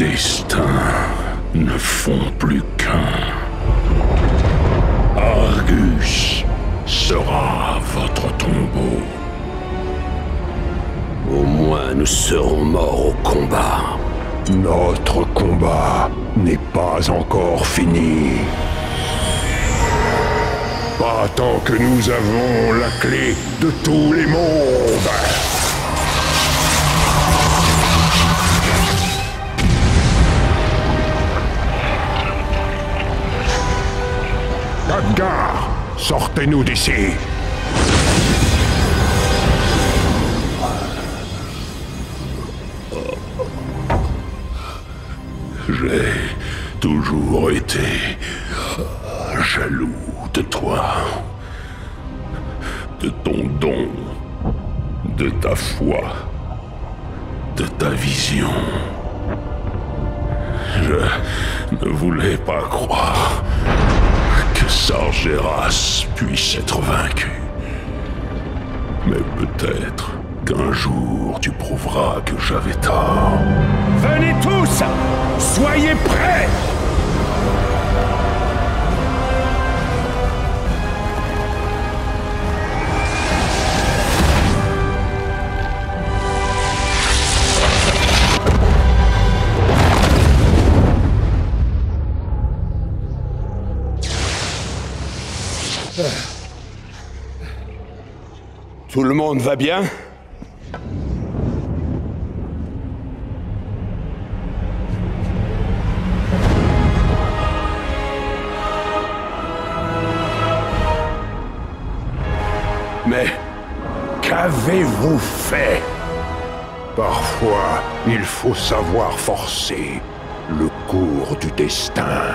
destins ne font plus qu'un. Argus sera votre tombeau. Au moins nous serons morts au combat. Notre combat n'est pas encore fini. Pas tant que nous avons la clé de tous les mondes. Sortez-nous d'ici. J'ai toujours été jaloux de toi, de ton don, de ta foi, de ta vision. Je ne voulais pas croire Sargeras puisse être vaincu. Mais peut-être qu'un jour tu prouveras que j'avais tort. Venez tous Soyez prêts Tout le monde va bien? Mais qu'avez-vous fait? Parfois, il faut savoir forcer le cours du destin.